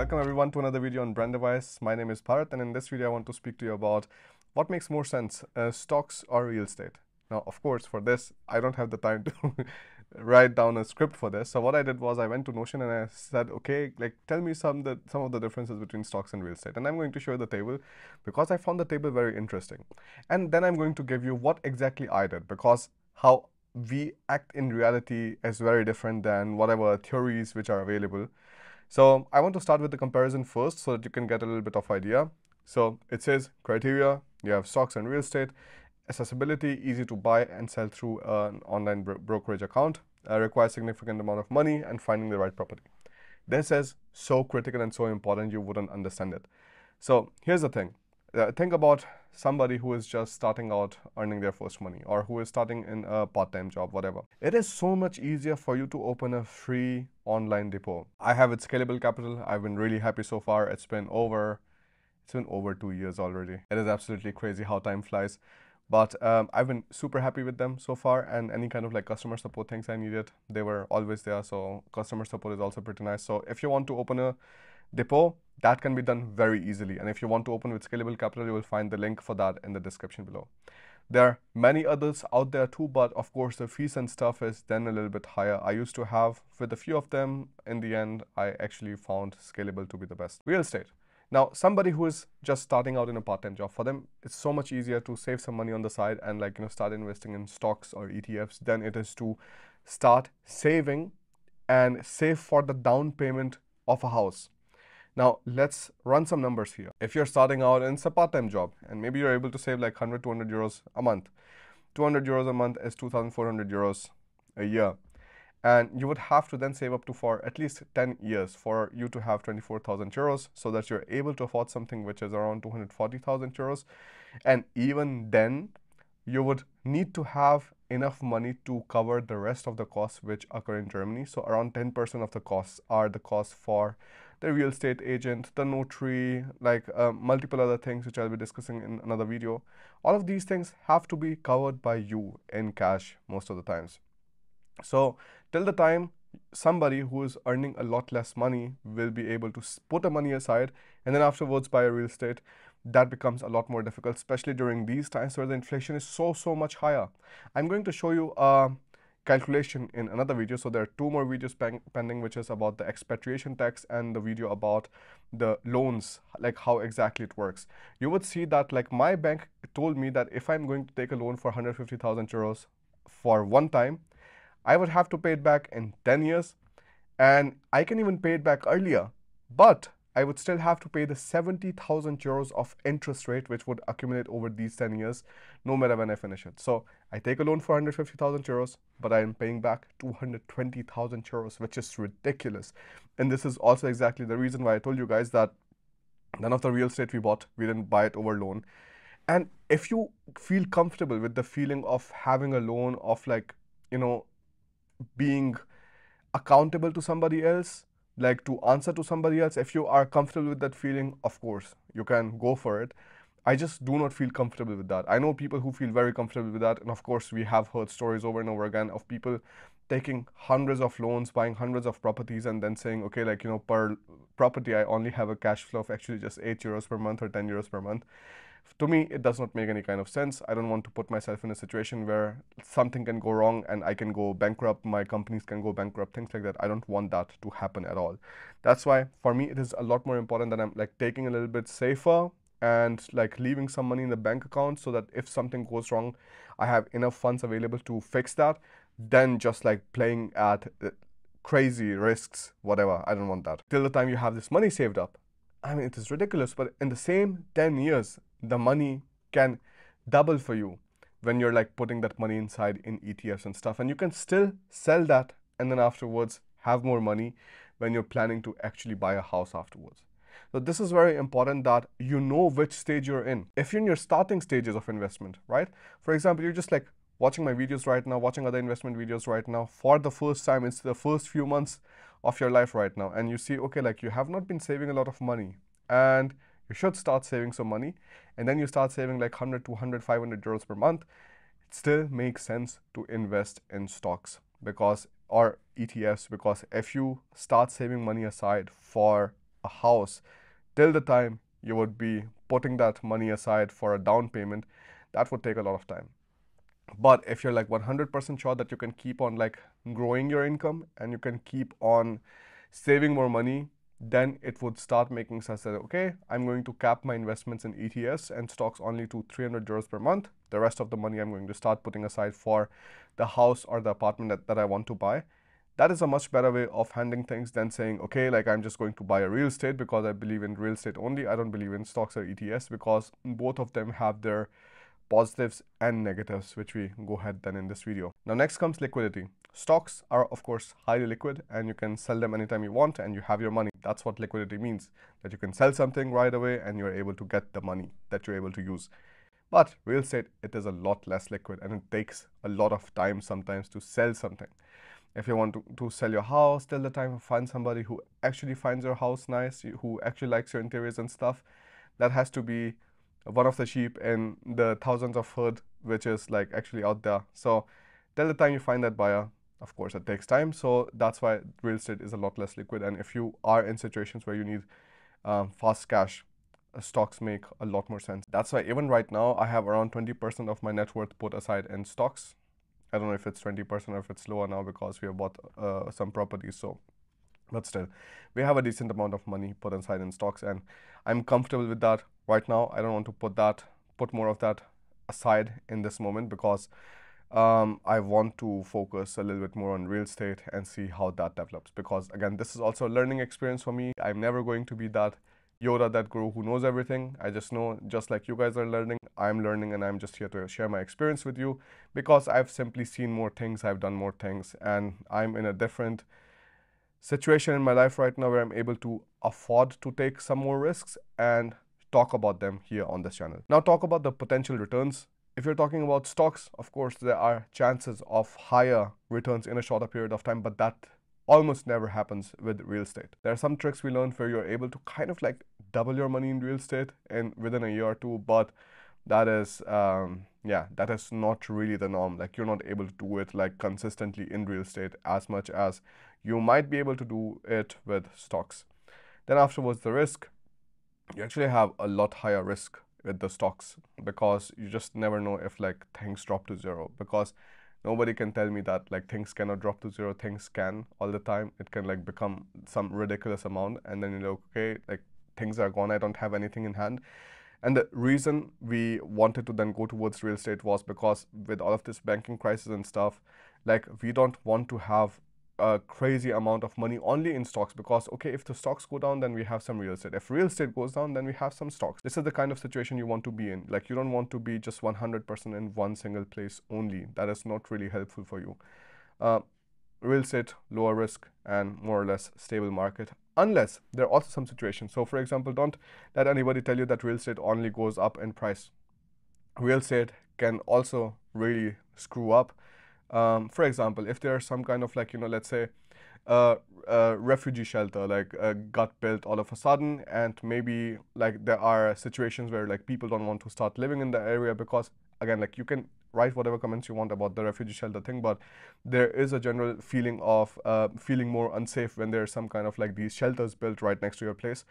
Welcome everyone to another video on Brandevise. My name is Bharat and in this video I want to speak to you about what makes more sense, uh, stocks or real estate. Now, of course, for this, I don't have the time to write down a script for this. So what I did was I went to Notion and I said, okay, like tell me some the some of the differences between stocks and real estate. And I'm going to show you the table because I found the table very interesting. And then I'm going to give you what exactly I did because how we act in reality is very different than whatever theories which are available. So I want to start with the comparison first so that you can get a little bit of idea. So it says criteria, you have stocks and real estate, accessibility, easy to buy and sell through an online bro brokerage account, uh, requires significant amount of money and finding the right property. This says so critical and so important you wouldn't understand it. So here's the thing, uh, think about somebody who is just starting out earning their first money or who is starting in a part-time job whatever it is so much easier for you to open a free online depot i have it scalable capital i've been really happy so far it's been over it's been over two years already it is absolutely crazy how time flies but um, I've been super happy with them so far and any kind of like customer support things I needed, they were always there. So customer support is also pretty nice. So if you want to open a depot, that can be done very easily. And if you want to open with Scalable Capital, you will find the link for that in the description below. There are many others out there too, but of course the fees and stuff is then a little bit higher. I used to have with a few of them. In the end, I actually found Scalable to be the best. Real estate. Now, somebody who is just starting out in a part-time job, for them, it's so much easier to save some money on the side and like, you know, start investing in stocks or ETFs than it is to start saving and save for the down payment of a house. Now, let's run some numbers here. If you're starting out and it's a part-time job and maybe you're able to save like 100, 200 euros a month, 200 euros a month is 2,400 euros a year. And you would have to then save up to for at least 10 years for you to have 24,000 euros so that you're able to afford something which is around 240,000 euros. And even then, you would need to have enough money to cover the rest of the costs which occur in Germany. So around 10% of the costs are the costs for the real estate agent, the notary, like uh, multiple other things which I'll be discussing in another video. All of these things have to be covered by you in cash most of the times. So till the time somebody who is earning a lot less money will be able to put the money aside and then afterwards buy a real estate, that becomes a lot more difficult, especially during these times where the inflation is so, so much higher. I'm going to show you a calculation in another video. So there are two more videos pending, which is about the expatriation tax and the video about the loans, like how exactly it works. You would see that like my bank told me that if I'm going to take a loan for 150,000 euros for one time, I would have to pay it back in 10 years and I can even pay it back earlier. But I would still have to pay the 70,000 euros of interest rate, which would accumulate over these 10 years, no matter when I finish it. So I take a loan for 150,000 euros, but I am paying back 220,000 euros, which is ridiculous. And this is also exactly the reason why I told you guys that none of the real estate we bought, we didn't buy it over loan. And if you feel comfortable with the feeling of having a loan, of like, you know, being accountable to somebody else, like to answer to somebody else if you are comfortable with that feeling of course you can go for it. I just do not feel comfortable with that. I know people who feel very comfortable with that and of course we have heard stories over and over again of people taking hundreds of loans buying hundreds of properties and then saying okay like you know per property i only have a cash flow of actually just 8 euros per month or 10 euros per month to me, it does not make any kind of sense. I don't want to put myself in a situation where something can go wrong and I can go bankrupt, my companies can go bankrupt, things like that. I don't want that to happen at all. That's why for me, it is a lot more important that I'm like taking a little bit safer and like leaving some money in the bank account so that if something goes wrong, I have enough funds available to fix that than just like playing at uh, crazy risks, whatever. I don't want that. Till the time you have this money saved up, I mean, it is ridiculous, but in the same 10 years, the money can double for you when you're like putting that money inside in ETFs and stuff. And you can still sell that and then afterwards have more money when you're planning to actually buy a house afterwards. So this is very important that you know which stage you're in. If you're in your starting stages of investment, right? For example, you're just like watching my videos right now, watching other investment videos right now for the first time, it's the first few months of your life right now. And you see, okay, like you have not been saving a lot of money and you should start saving some money and then you start saving like 100 200 500 euros per month it still makes sense to invest in stocks because or etfs because if you start saving money aside for a house till the time you would be putting that money aside for a down payment, that would take a lot of time. But if you're like 100% sure that you can keep on like growing your income and you can keep on saving more money, then it would start making sense that, okay, I'm going to cap my investments in ETFs and stocks only to 300 euros per month. The rest of the money I'm going to start putting aside for the house or the apartment that, that I want to buy that is a much better way of handling things than saying, okay, like I'm just going to buy a real estate because I believe in real estate only. I don't believe in stocks or ETFs because both of them have their positives and negatives, which we go ahead then in this video. Now, next comes liquidity. Stocks are, of course, highly liquid and you can sell them anytime you want and you have your money. That's what liquidity means, that you can sell something right away and you're able to get the money that you're able to use. But real estate, it is a lot less liquid and it takes a lot of time sometimes to sell something if you want to, to sell your house till the time find somebody who actually finds your house nice who actually likes your interiors and stuff that has to be one of the sheep in the thousands of herd which is like actually out there so till the time you find that buyer of course it takes time so that's why real estate is a lot less liquid and if you are in situations where you need um, fast cash uh, stocks make a lot more sense that's why even right now i have around 20% of my net worth put aside in stocks I don't know if it's 20% or if it's lower now because we have bought uh, some properties. So, but still, we have a decent amount of money put inside in stocks, and I'm comfortable with that right now. I don't want to put that, put more of that aside in this moment because um, I want to focus a little bit more on real estate and see how that develops. Because again, this is also a learning experience for me. I'm never going to be that Yoda, that guru who knows everything. I just know, just like you guys are learning, I'm learning and I'm just here to share my experience with you because I've simply seen more things, I've done more things, and I'm in a different situation in my life right now where I'm able to afford to take some more risks and talk about them here on this channel. Now, talk about the potential returns. If you're talking about stocks, of course, there are chances of higher returns in a shorter period of time, but that almost never happens with real estate. There are some tricks we learned where you're able to kind of like double your money in real estate in within a year or two, but that is um, yeah that is not really the norm. Like you're not able to do it like consistently in real estate as much as you might be able to do it with stocks. Then afterwards the risk. You actually have a lot higher risk with the stocks because you just never know if like things drop to zero because nobody can tell me that like things cannot drop to zero things can all the time. It can like become some ridiculous amount and then you're like okay like things are gone. I don't have anything in hand. And the reason we wanted to then go towards real estate was because with all of this banking crisis and stuff like we don't want to have a crazy amount of money only in stocks because okay if the stocks go down then we have some real estate. If real estate goes down then we have some stocks. This is the kind of situation you want to be in. Like you don't want to be just 100% in one single place only. That is not really helpful for you. Uh, real estate lower risk and more or less stable market unless there are also some situations. So for example don't let anybody tell you that real estate only goes up in price. Real estate can also really screw up um, for example, if there's some kind of like, you know, let's say a, a refugee shelter like uh, got built all of a sudden and maybe like there are situations where like people don't want to start living in the area because again like you can write whatever comments you want about the refugee shelter thing, but there is a general feeling of uh, feeling more unsafe when there's some kind of like these shelters built right next to your place.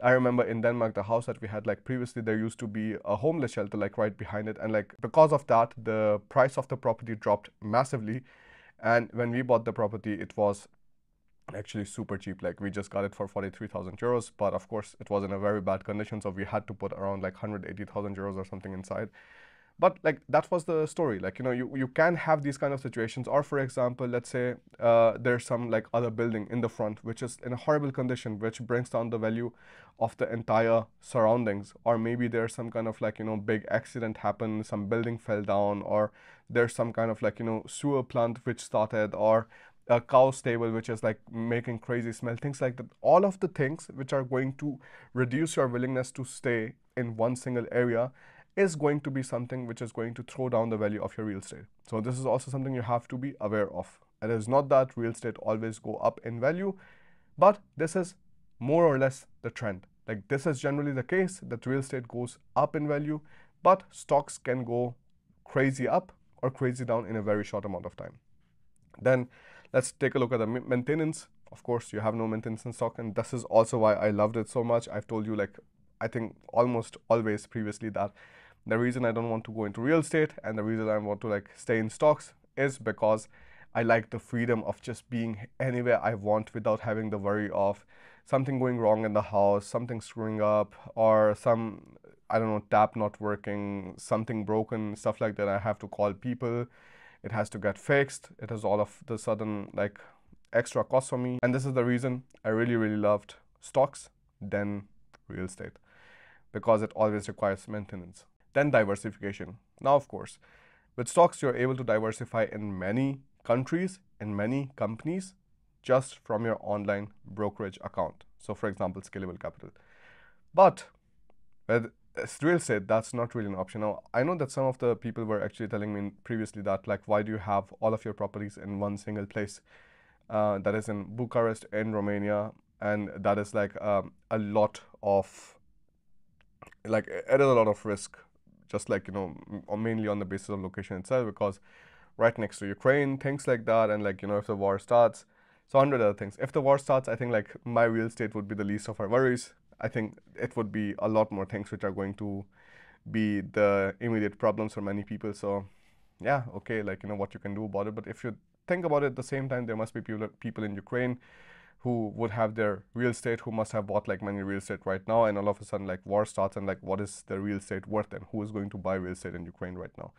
I remember in Denmark, the house that we had, like previously, there used to be a homeless shelter like right behind it, and like because of that, the price of the property dropped massively. And when we bought the property, it was actually super cheap like we just got it for 43,000 euros but of course it was in a very bad condition so we had to put around like 180,000 euros or something inside but like that was the story. Like you know you, you can have these kind of situations. Or for example let's say uh, there's some like other building in the front which is in a horrible condition which brings down the value of the entire surroundings. Or maybe there's some kind of like you know big accident happened some building fell down or there's some kind of like you know sewer plant which started or a cow stable which is like making crazy smell things like that. All of the things which are going to reduce your willingness to stay in one single area is going to be something which is going to throw down the value of your real estate. So this is also something you have to be aware of. It is not that real estate always go up in value, but this is more or less the trend. Like this is generally the case that real estate goes up in value, but stocks can go crazy up or crazy down in a very short amount of time. Then let's take a look at the maintenance of course you have no maintenance in stock and this is also why i loved it so much i've told you like i think almost always previously that the reason i don't want to go into real estate and the reason i want to like stay in stocks is because i like the freedom of just being anywhere i want without having the worry of something going wrong in the house something screwing up or some i don't know tap not working something broken stuff like that i have to call people it has to get fixed it has all of the sudden like extra cost for me. And this is the reason I really, really loved stocks than real estate because it always requires maintenance. Then diversification. Now, of course, with stocks, you're able to diversify in many countries, in many companies, just from your online brokerage account. So, for example, Scalable Capital. But with real estate, that's not really an option. Now, I know that some of the people were actually telling me previously that, like, why do you have all of your properties in one single place? uh, that is in Bucharest in Romania, and that is like um, a lot of like it is a lot of risk, just like you know, mainly on the basis of location itself, because right next to Ukraine, things like that, and like you know, if the war starts, so hundred other things. If the war starts, I think like my real estate would be the least of our worries. I think it would be a lot more things which are going to be the immediate problems for many people. So yeah, okay, like you know what you can do about it. But if you think about it at the same time, there must be people, people in Ukraine who would have their real estate, who must have bought like many real estate right now, and all of a sudden like war starts and like what is the real estate worth and who is going to buy real estate in Ukraine right now?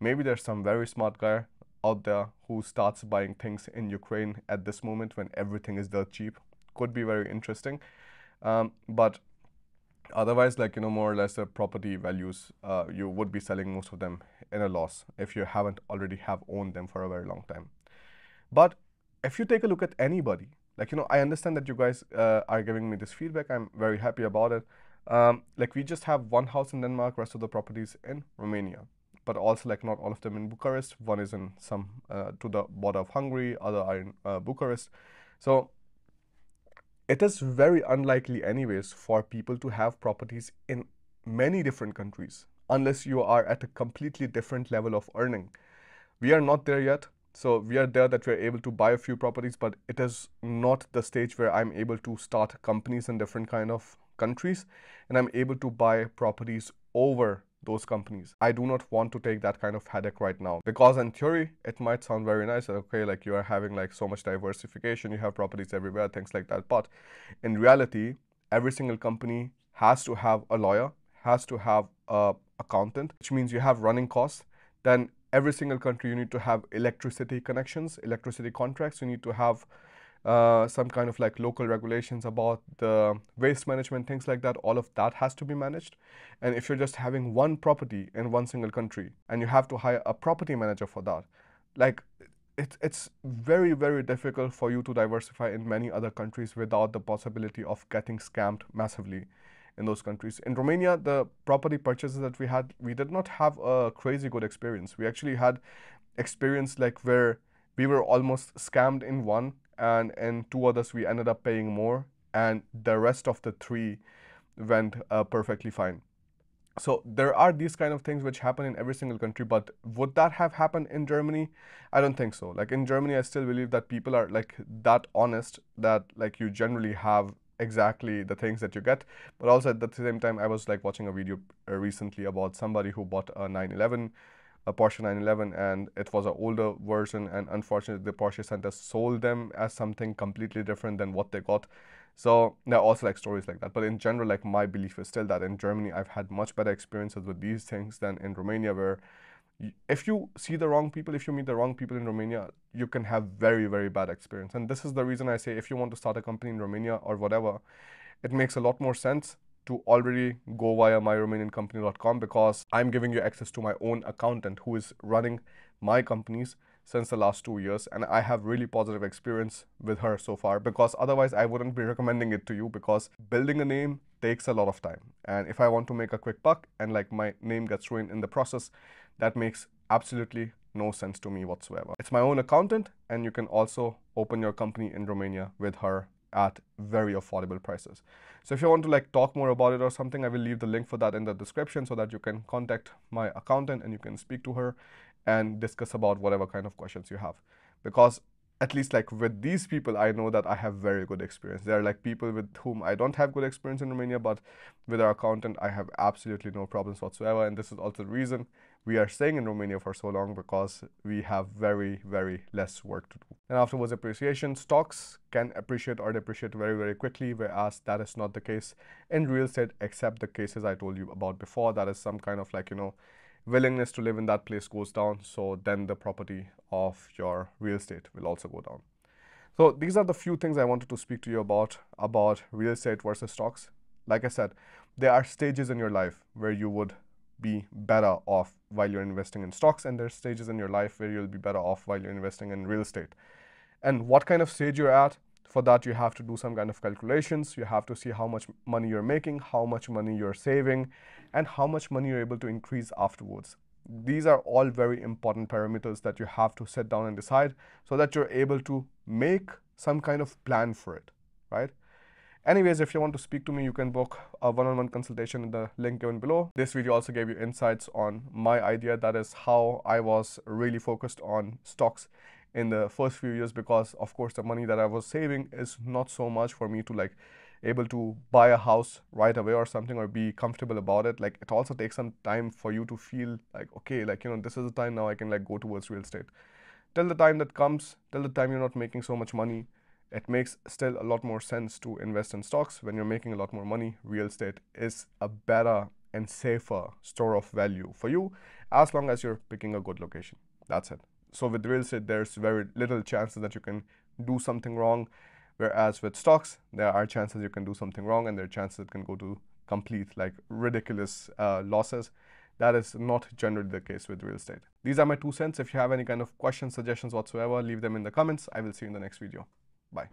Maybe there's some very smart guy out there who starts buying things in Ukraine at this moment when everything is dirt cheap. Could be very interesting, um, but otherwise like you know more or less the property values uh, you would be selling most of them in a loss if you haven't already have owned them for a very long time but if you take a look at anybody, like, you know, I understand that you guys uh, are giving me this feedback. I'm very happy about it. Um, like, we just have one house in Denmark, rest of the properties in Romania, but also, like, not all of them in Bucharest. One is in some uh, to the border of Hungary, other are in uh, Bucharest. So, it is very unlikely, anyways, for people to have properties in many different countries unless you are at a completely different level of earning. We are not there yet. So we are there that we're able to buy a few properties, but it is not the stage where I'm able to start companies in different kind of countries and I'm able to buy properties over those companies. I do not want to take that kind of headache right now. Because in theory it might sound very nice okay like you are having like so much diversification you have properties everywhere things like that. But in reality every single company has to have a lawyer has to have a accountant which means you have running costs. Then every single country you need to have electricity connections, electricity contracts. You need to have uh, some kind of like local regulations about the waste management, things like that. All of that has to be managed. And if you're just having one property in one single country and you have to hire a property manager for that, like it, it's very, very difficult for you to diversify in many other countries without the possibility of getting scammed massively in those countries. In Romania, the property purchases that we had, we did not have a crazy good experience. We actually had experience like where we were almost scammed in one and in two others we ended up paying more and the rest of the three went uh, perfectly fine. So there are these kind of things which happen in every single country, but would that have happened in Germany? I don't think so. Like in Germany, I still believe that people are like that honest that like you generally have exactly the things that you get. But also at the same time, I was like watching a video uh, recently about somebody who bought a 911, a Porsche 911, and it was an older version. And unfortunately, the Porsche Center sold them as something completely different than what they got. So there are also like stories like that. But in general, like my belief is still that in Germany, I've had much better experiences with these things than in Romania, where if you see the wrong people, if you meet the wrong people in Romania, you can have very, very bad experience. And this is the reason I say if you want to start a company in Romania or whatever, it makes a lot more sense to already go via myromaniancompany.com because I'm giving you access to my own accountant who is running my companies since the last two years and I have really positive experience with her so far because otherwise I wouldn't be recommending it to you because building a name takes a lot of time and if I want to make a quick buck and like my name gets ruined in the process that makes absolutely no sense to me whatsoever. It's my own accountant and you can also open your company in Romania with her at very affordable prices. So if you want to like talk more about it or something, I will leave the link for that in the description so that you can contact my accountant and you can speak to her and discuss about whatever kind of questions you have. Because at least like with these people, I know that I have very good experience. They're like people with whom I don't have good experience in Romania, but with our accountant, I have absolutely no problems whatsoever. And this is also the reason we are staying in Romania for so long because we have very, very less work to do. And afterwards, appreciation. Stocks can appreciate or depreciate very, very quickly, whereas that is not the case in real estate, except the cases I told you about before. That is some kind of like, you know, willingness to live in that place goes down. So then the property of your real estate will also go down. So these are the few things I wanted to speak to you about, about real estate versus stocks. Like I said, there are stages in your life where you would be better off while you're investing in stocks and there's stages in your life where you'll be better off while you're investing in real estate. And what kind of stage you're at, for that you have to do some kind of calculations. You have to see how much money you're making, how much money you're saving, and how much money you're able to increase afterwards. These are all very important parameters that you have to sit down and decide so that you're able to make some kind of plan for it, right? Anyways, if you want to speak to me, you can book a one-on-one consultation in the link given below. This video also gave you insights on my idea, that is how I was really focused on stocks in the first few years because of course the money that I was saving is not so much for me to like able to buy a house right away or something or be comfortable about it like it also takes some time for you to feel like okay like you know this is the time now I can like go towards real estate till the time that comes till the time you're not making so much money it makes still a lot more sense to invest in stocks when you're making a lot more money real estate is a better and safer store of value for you as long as you're picking a good location that's it so with real estate, there's very little chances that you can do something wrong. Whereas with stocks, there are chances you can do something wrong and there are chances it can go to complete like ridiculous uh, losses. That is not generally the case with real estate. These are my two cents. If you have any kind of questions, suggestions whatsoever, leave them in the comments. I will see you in the next video. Bye.